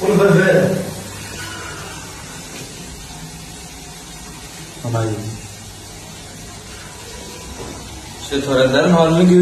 اون بره. ستاره در حال میگوی